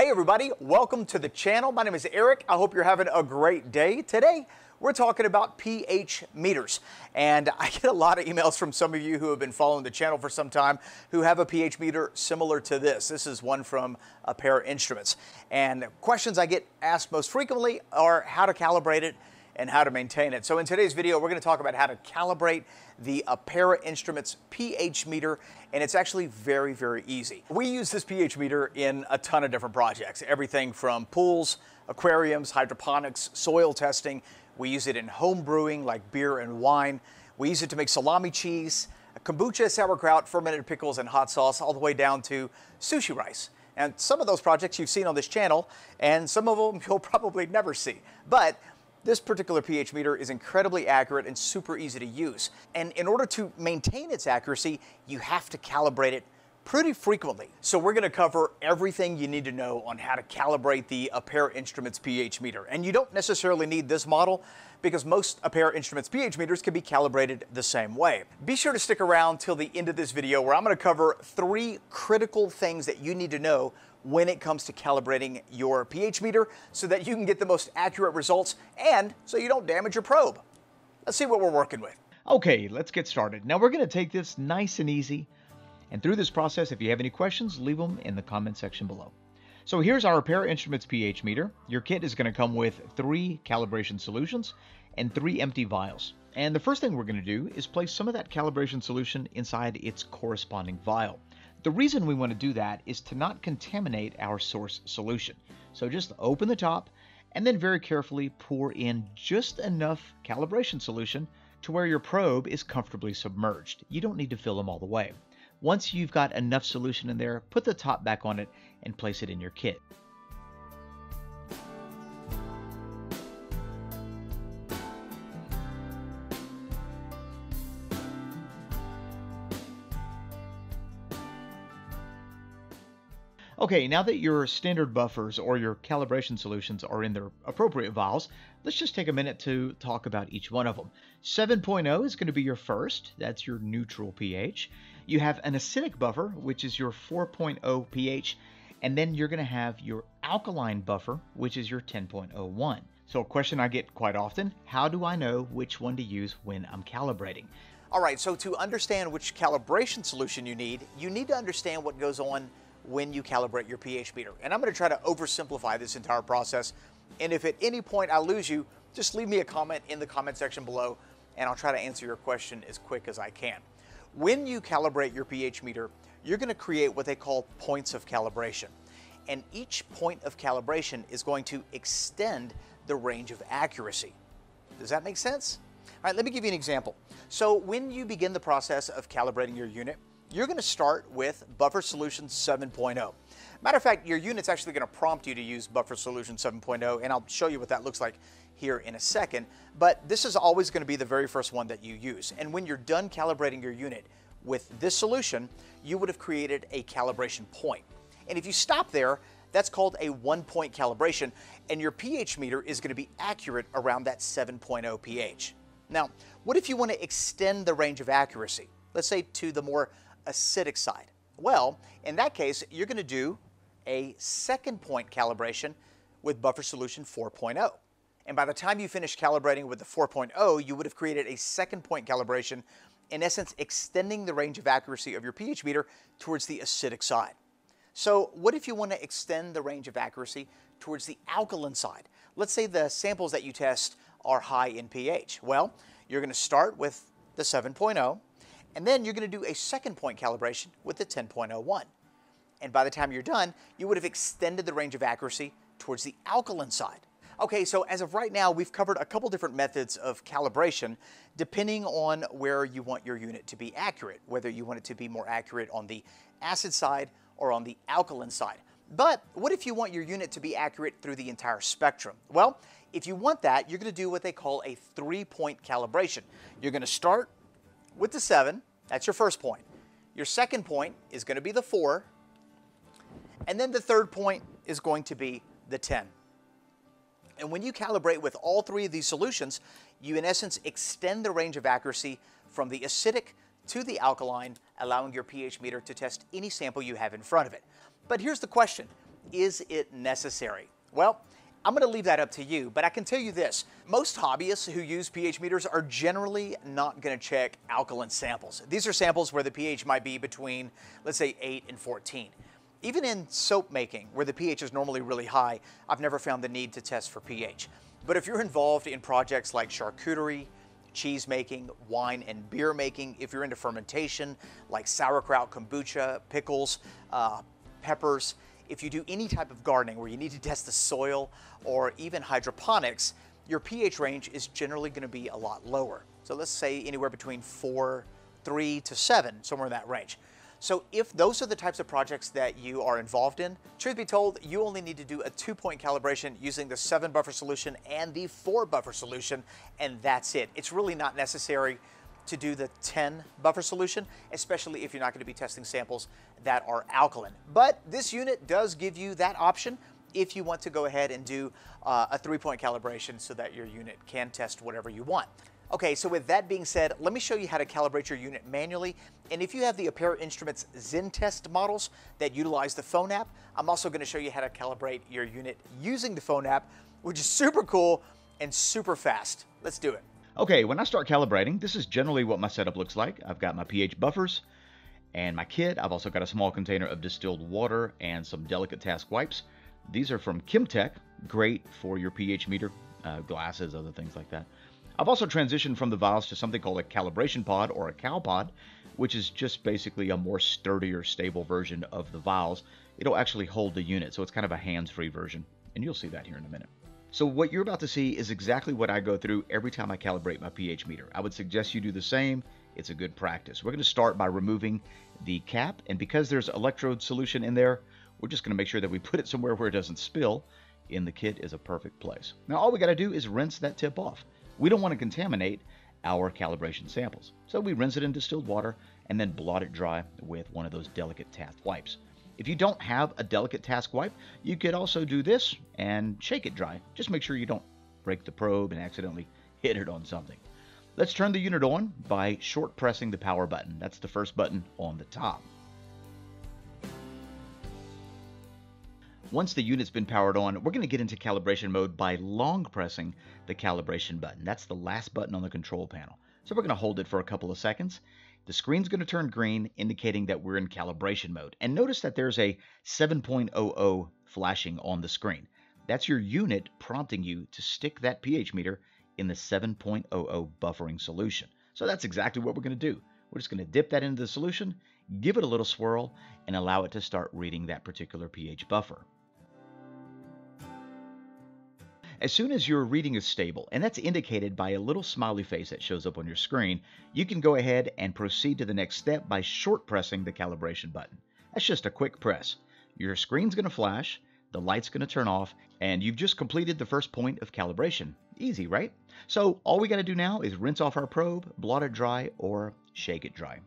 Hey everybody, welcome to the channel. My name is Eric. I hope you're having a great day. Today, we're talking about pH meters. And I get a lot of emails from some of you who have been following the channel for some time who have a pH meter similar to this. This is one from Apera Instruments. And questions I get asked most frequently are how to calibrate it and how to maintain it. So in today's video, we're going to talk about how to calibrate the Apera Instruments pH meter, and it's actually very, very easy. We use this pH meter in a ton of different projects, everything from pools, aquariums, hydroponics, soil testing. We use it in home brewing like beer and wine. We use it to make salami cheese, kombucha, sauerkraut, fermented pickles, and hot sauce, all the way down to sushi rice. And some of those projects you've seen on this channel, and some of them you'll probably never see. But this particular pH meter is incredibly accurate and super easy to use. And in order to maintain its accuracy, you have to calibrate it pretty frequently. So we're going to cover everything you need to know on how to calibrate the Apera Instruments pH meter. And you don't necessarily need this model because most Apera Instruments pH meters can be calibrated the same way. Be sure to stick around till the end of this video where I'm going to cover three critical things that you need to know when it comes to calibrating your pH meter so that you can get the most accurate results and so you don't damage your probe. Let's see what we're working with. Okay, let's get started. Now we're going to take this nice and easy. And through this process, if you have any questions, leave them in the comment section below. So here's our Apera Instruments pH meter. Your kit is going to come with three calibration solutions and three empty vials. And the first thing we're going to do is place some of that calibration solution inside its corresponding vial. The reason we want to do that is to not contaminate our source solution. So just open the top and then very carefully pour in just enough calibration solution to where your probe is comfortably submerged. You don't need to fill them all the way. Once you've got enough solution in there, put the top back on it and place it in your kit. Okay, now that your standard buffers or your calibration solutions are in their appropriate vials, let's just take a minute to talk about each one of them. 7.0 is going to be your first, that's your neutral pH. You have an acidic buffer, which is your 4.0 pH, and then you're going to have your alkaline buffer, which is your 10.01. So a question I get quite often, how do I know which one to use when I'm calibrating? All right, so to understand which calibration solution you need, you need to understand what goes on when you calibrate your pH meter. And I'm going to try to oversimplify this entire process. And if at any point I lose you, just leave me a comment in the comment section below and I'll try to answer your question as quick as I can. When you calibrate your pH meter, you're going to create what they call points of calibration. And each point of calibration is going to extend the range of accuracy. Does that make sense? All right, let me give you an example. So when you begin the process of calibrating your unit, you're going to start with Buffer Solution 7.0. Matter of fact, your unit's actually going to prompt you to use Buffer Solution 7.0, and I'll show you what that looks like here in a second. But this is always going to be the very first one that you use. And when you're done calibrating your unit with this solution, you would have created a calibration point. And if you stop there, that's called a one point calibration, and your pH meter is going to be accurate around that 7.0 pH. Now, what if you want to extend the range of accuracy? Let's say to the more acidic side? Well, in that case, you're going to do a second point calibration with buffer solution 4.0. And by the time you finish calibrating with the 4.0, you would have created a second point calibration, in essence, extending the range of accuracy of your pH meter towards the acidic side. So what if you want to extend the range of accuracy towards the alkaline side? Let's say the samples that you test are high in pH. Well, you're going to start with the 7.0, and then you're going to do a second point calibration with the 10.01. And by the time you're done, you would have extended the range of accuracy towards the alkaline side. Okay, so as of right now, we've covered a couple different methods of calibration depending on where you want your unit to be accurate, whether you want it to be more accurate on the acid side or on the alkaline side. But what if you want your unit to be accurate through the entire spectrum? Well, if you want that, you're going to do what they call a three-point calibration. You're going to start with the 7. That's your first point. Your second point is going to be the 4. And then the third point is going to be the 10. And when you calibrate with all three of these solutions, you in essence extend the range of accuracy from the acidic to the alkaline, allowing your pH meter to test any sample you have in front of it. But here's the question. is it necessary? Well, I'm going to leave that up to you, but I can tell you this. Most hobbyists who use pH meters are generally not going to check alkaline samples. These are samples where the pH might be between, let's say, 8 and 14. Even in soap making, where the pH is normally really high, I've never found the need to test for pH. But if you're involved in projects like charcuterie, cheese making, wine and beer making, if you're into fermentation, like sauerkraut, kombucha, pickles, uh, peppers, if you do any type of gardening where you need to test the soil or even hydroponics, your pH range is generally going to be a lot lower. So let's say anywhere between 4, 3 to 7, somewhere in that range. So if those are the types of projects that you are involved in, truth be told, you only need to do a two-point calibration using the 7 buffer solution and the 4 buffer solution, and that's it. It's really not necessary to do the 10 buffer solution, especially if you're not going to be testing samples that are alkaline. But this unit does give you that option if you want to go ahead and do uh, a three-point calibration so that your unit can test whatever you want. Okay, so with that being said, let me show you how to calibrate your unit manually. And if you have the Apera Instruments ZenTest models that utilize the phone app, I'm also gonna show you how to calibrate your unit using the phone app, which is super cool and super fast. Let's do it. Okay, when I start calibrating, this is generally what my setup looks like. I've got my pH buffers and my kit. I've also got a small container of distilled water and some delicate task wipes. These are from Kimtech, great for your pH meter, uh, glasses, other things like that. I've also transitioned from the vials to something called a calibration pod or a cow CalPod, which is just basically a more sturdier, stable version of the vials. It'll actually hold the unit, so it's kind of a hands-free version, and you'll see that here in a minute. So what you're about to see is exactly what I go through every time I calibrate my pH meter. I would suggest you do the same. It's a good practice. We're going to start by removing the cap, and because there's electrode solution in there, we're just going to make sure that we put it somewhere where it doesn't spill. In the kit is a perfect place. Now all we got to do is rinse that tip off. We don't want to contaminate our calibration samples. So we rinse it in distilled water and then blot it dry with one of those delicate task wipes. If you don't have a delicate task wipe, you could also do this and shake it dry. Just make sure you don't break the probe and accidentally hit it on something. Let's turn the unit on by short pressing the power button. That's the first button on the top. Once the unit's been powered on, we're going to get into calibration mode by long pressing the calibration button. That's the last button on the control panel. So we're going to hold it for a couple of seconds. The screen's going to turn green, indicating that we're in calibration mode. And notice that there's a 7.00 flashing on the screen. That's your unit prompting you to stick that pH meter in the 7.00 buffering solution. So that's exactly what we're going to do. We're just going to dip that into the solution, give it a little swirl, and allow it to start reading that particular pH buffer. As soon as your reading is stable, and that's indicated by a little smiley face that shows up on your screen, you can go ahead and proceed to the next step by short pressing the calibration button. That's just a quick press. Your screen's going to flash, the light's going to turn off, and you've just completed the first point of calibration. Easy, right? So all we got to do now is rinse off our probe, blot it dry, or shake it dry.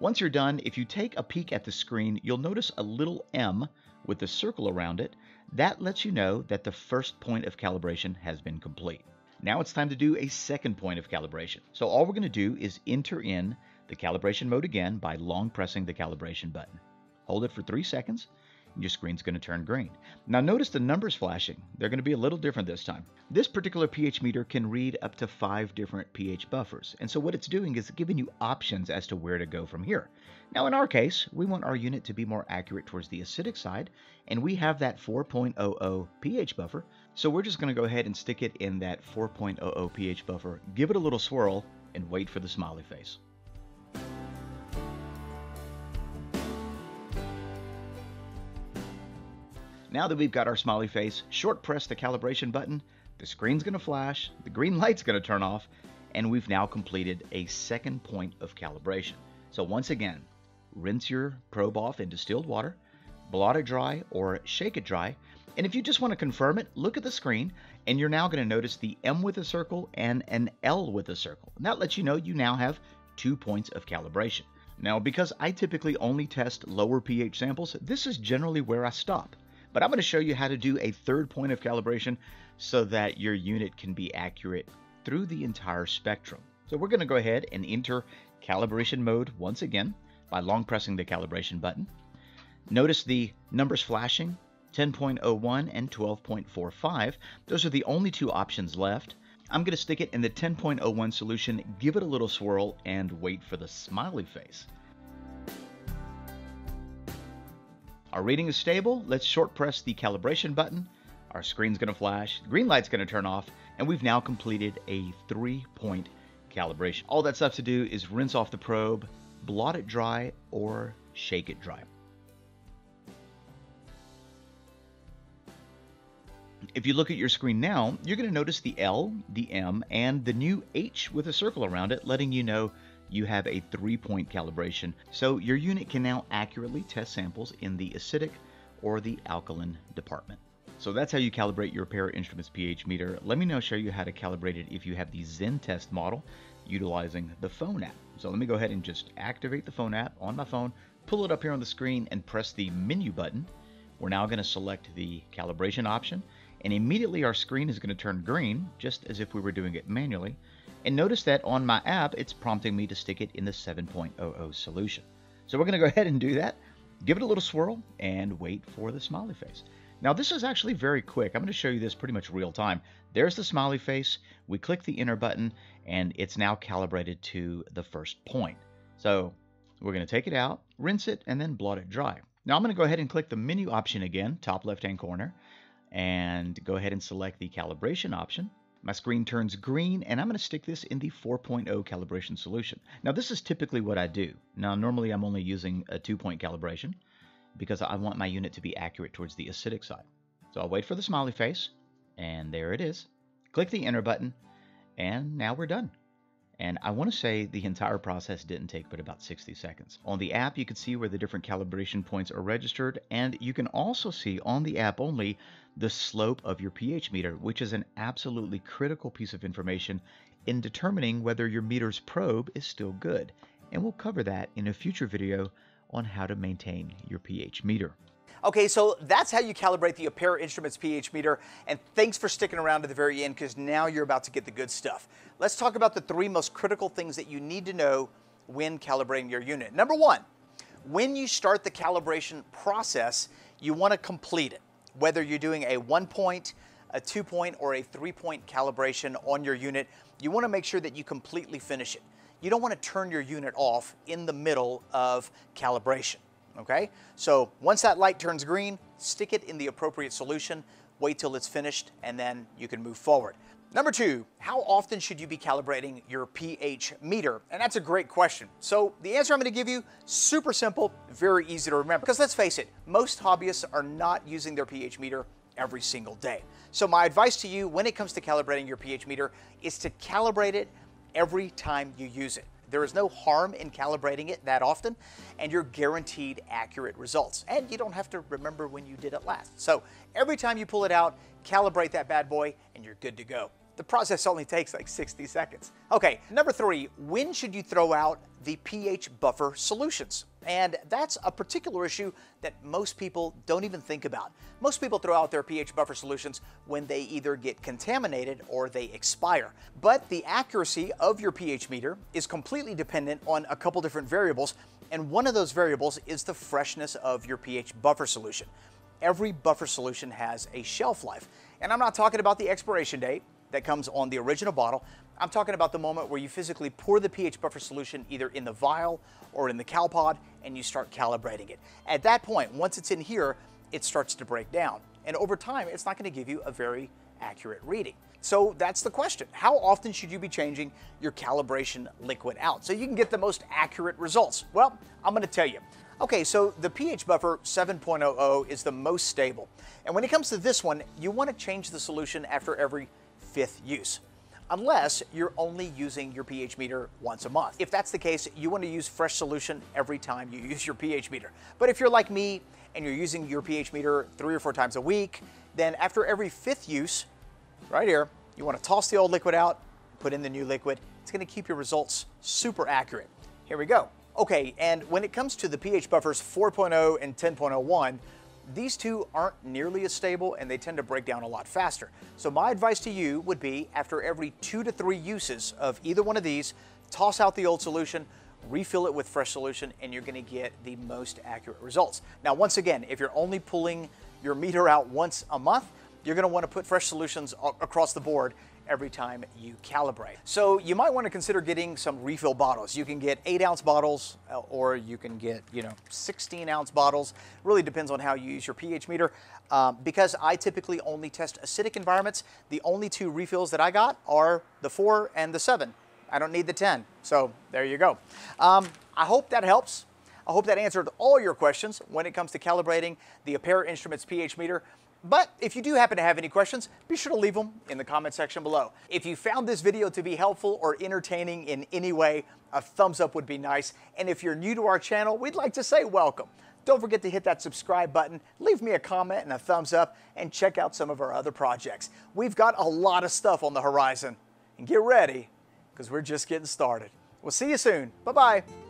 Once you're done, if you take a peek at the screen, you'll notice a little M with a circle around it. That lets you know that the first point of calibration has been complete. Now it's time to do a second point of calibration. So all we're going to do is enter in the calibration mode again by long pressing the calibration button. Hold it for three seconds your screen's going to turn green. Now notice the numbers flashing. They're going to be a little different this time. This particular pH meter can read up to five different pH buffers. And so what it's doing is giving you options as to where to go from here. Now in our case, we want our unit to be more accurate towards the acidic side, and we have that 4.00 pH buffer. So we're just going to go ahead and stick it in that 4.00 pH buffer, give it a little swirl, and wait for the smiley face. Now that we've got our smiley face, short press the calibration button, the screen's going to flash, the green light's going to turn off, and we've now completed a second point of calibration. So once again, rinse your probe off in distilled water, blot it dry or shake it dry, and if you just want to confirm it, look at the screen, and you're now going to notice the M with a circle and an L with a circle. And that lets you know you now have two points of calibration. Now, because I typically only test lower pH samples, this is generally where I stop. But I'm going to show you how to do a third point of calibration so that your unit can be accurate through the entire spectrum. So we're going to go ahead and enter calibration mode once again by long pressing the calibration button. Notice the numbers flashing 10.01 and 12.45. Those are the only two options left. I'm going to stick it in the 10.01 solution, give it a little swirl, and wait for the smiley face. Our reading is stable. Let's short press the calibration button. Our screen's going to flash, green light's going to turn off, and we've now completed a three-point calibration. All that's left to do is rinse off the probe, blot it dry, or shake it dry. If you look at your screen now, you're going to notice the L, the M, and the new H with a circle around it, letting you know you have a three-point calibration. So your unit can now accurately test samples in the acidic or the alkaline department. So that's how you calibrate your Apera Instruments pH meter. Let me now show you how to calibrate it if you have the ZenTest model utilizing the phone app. So let me go ahead and just activate the phone app on my phone, pull it up here on the screen and press the menu button. We're now going to select the calibration option and immediately our screen is going to turn green, just as if we were doing it manually. And notice that on my app, it's prompting me to stick it in the 7.00 solution. So we're going to go ahead and do that, give it a little swirl, and wait for the smiley face. Now this is actually very quick. I'm going to show you this pretty much real time. There's the smiley face. We click the enter button, and it's now calibrated to the first point. So we're going to take it out, rinse it, and then blot it dry. Now I'm going to go ahead and click the menu option again, top left-hand corner and go ahead and select the calibration option. My screen turns green and I'm going to stick this in the 4.0 calibration solution. Now this is typically what I do. Now normally I'm only using a two point calibration because I want my unit to be accurate towards the acidic side. So I'll wait for the smiley face and there it is. Click the enter button and now we're done. And I want to say the entire process didn't take but about 60 seconds. On the app, you can see where the different calibration points are registered, and you can also see on the app only the slope of your pH meter, which is an absolutely critical piece of information in determining whether your meter's probe is still good. And we'll cover that in a future video on how to maintain your pH meter. Okay, so that's how you calibrate the Apera Instruments pH meter. And thanks for sticking around to the very end because now you're about to get the good stuff. Let's talk about the three most critical things that you need to know when calibrating your unit. Number one, when you start the calibration process, you want to complete it. Whether you're doing a one point, a two point, or a three point calibration on your unit, you want to make sure that you completely finish it. You don't want to turn your unit off in the middle of calibration okay? So once that light turns green, stick it in the appropriate solution, wait till it's finished, and then you can move forward. Number two, how often should you be calibrating your pH meter? And that's a great question. So the answer I'm gonna give you, super simple, very easy to remember. Because let's face it, most hobbyists are not using their pH meter every single day. So my advice to you when it comes to calibrating your pH meter is to calibrate it every time you use it. There is no harm in calibrating it that often, and you're guaranteed accurate results. And you don't have to remember when you did it last. So every time you pull it out, calibrate that bad boy, and you're good to go. The process only takes like 60 seconds. Okay, number three, when should you throw out the pH buffer solutions? And that's a particular issue that most people don't even think about. Most people throw out their pH buffer solutions when they either get contaminated or they expire. But the accuracy of your pH meter is completely dependent on a couple different variables, and one of those variables is the freshness of your pH buffer solution. Every buffer solution has a shelf life, and I'm not talking about the expiration date that comes on the original bottle. I'm talking about the moment where you physically pour the pH buffer solution either in the vial or in the CalPod and you start calibrating it. At that point, once it's in here, it starts to break down. And over time, it's not going to give you a very accurate reading. So that's the question. How often should you be changing your calibration liquid out so you can get the most accurate results? Well, I'm going to tell you. Okay, so the pH buffer 7.00 is the most stable. And when it comes to this one, you want to change the solution after every fifth use unless you're only using your pH meter once a month. If that's the case, you want to use fresh solution every time you use your pH meter. But if you're like me and you're using your pH meter three or four times a week, then after every fifth use, right here, you want to toss the old liquid out, put in the new liquid. It's going to keep your results super accurate. Here we go. Okay, and when it comes to the pH buffers 4.0 and 10.01, these two aren't nearly as stable and they tend to break down a lot faster. So my advice to you would be after every two to three uses of either one of these, toss out the old solution, refill it with fresh solution, and you're gonna get the most accurate results. Now, once again, if you're only pulling your meter out once a month, you're gonna wanna put fresh solutions across the board every time you calibrate. So you might want to consider getting some refill bottles. You can get eight ounce bottles uh, or you can get, you know, 16 ounce bottles. Really depends on how you use your pH meter. Um, because I typically only test acidic environments, the only two refills that I got are the four and the seven. I don't need the 10. So there you go. Um, I hope that helps. I hope that answered all your questions when it comes to calibrating the Apera Instruments pH meter. But if you do happen to have any questions, be sure to leave them in the comment section below. If you found this video to be helpful or entertaining in any way, a thumbs up would be nice. And if you're new to our channel, we'd like to say welcome. Don't forget to hit that subscribe button, leave me a comment and a thumbs up, and check out some of our other projects. We've got a lot of stuff on the horizon. And get ready, because we're just getting started. We'll see you soon. Bye-bye.